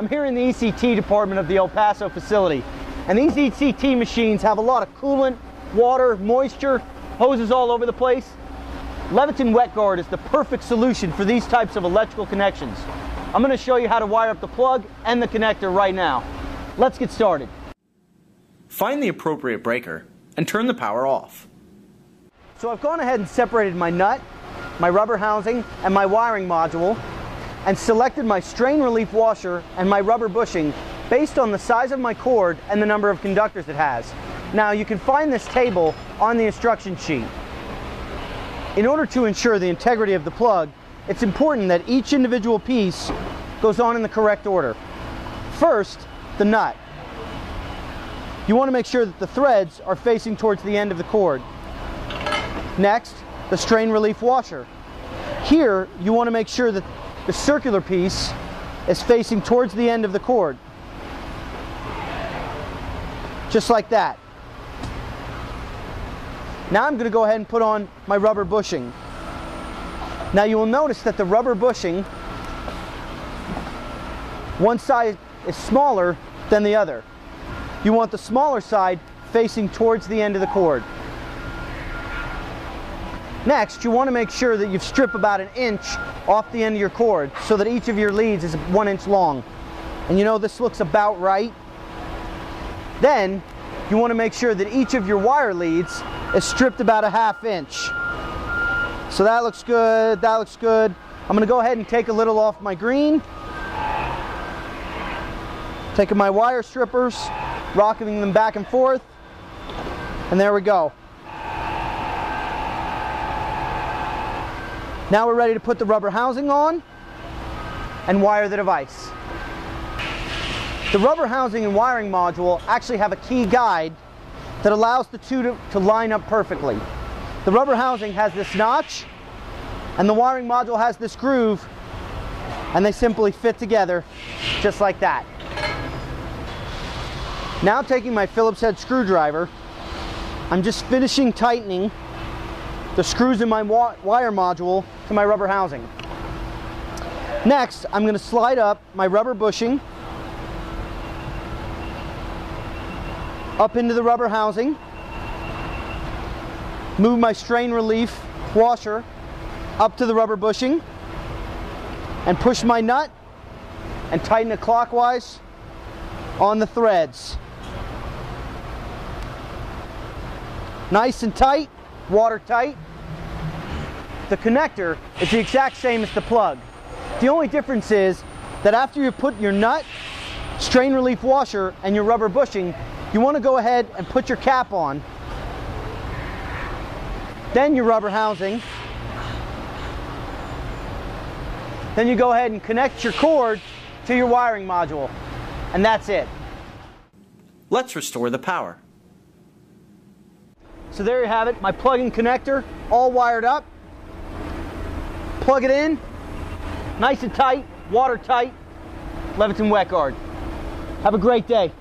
I'm here in the ECT department of the El Paso facility. And these ECT machines have a lot of coolant, water, moisture, hoses all over the place. Leviton WetGuard is the perfect solution for these types of electrical connections. I'm going to show you how to wire up the plug and the connector right now. Let's get started. Find the appropriate breaker and turn the power off. So I've gone ahead and separated my nut, my rubber housing, and my wiring module, and selected my strain relief washer and my rubber bushing based on the size of my cord and the number of conductors it has. Now you can find this table on the instruction sheet. In order to ensure the integrity of the plug, it's important that each individual piece goes on in the correct order. First, the nut. You want to make sure that the threads are facing towards the end of the cord. Next, the strain relief washer. Here, you want to make sure that the circular piece is facing towards the end of the cord. Just like that. Now I'm going to go ahead and put on my rubber bushing. Now you will notice that the rubber bushing, one side is smaller than the other. You want the smaller side facing towards the end of the cord. Next, you want to make sure that you've stripped about an inch off the end of your cord so that each of your leads is one inch long. And you know this looks about right. Then, you want to make sure that each of your wire leads is stripped about a half inch. So that looks good, that looks good. I'm gonna go ahead and take a little off my green. Taking my wire strippers, rocking them back and forth, and there we go. Now we're ready to put the rubber housing on and wire the device. The rubber housing and wiring module actually have a key guide that allows the two to, to line up perfectly. The rubber housing has this notch and the wiring module has this groove and they simply fit together just like that. Now taking my Phillips head screwdriver, I'm just finishing tightening the screws in my wire module to my rubber housing. Next, I'm going to slide up my rubber bushing up into the rubber housing, move my strain relief washer up to the rubber bushing, and push my nut and tighten it clockwise on the threads. Nice and tight, watertight. The connector is the exact same as the plug. The only difference is that after you put your nut, strain relief washer, and your rubber bushing, you want to go ahead and put your cap on, then your rubber housing, then you go ahead and connect your cord to your wiring module, and that's it. Let's restore the power. So there you have it, my plug-in connector, all wired up. Plug it in, nice and tight, watertight, Leviton wet WetGuard. Have a great day.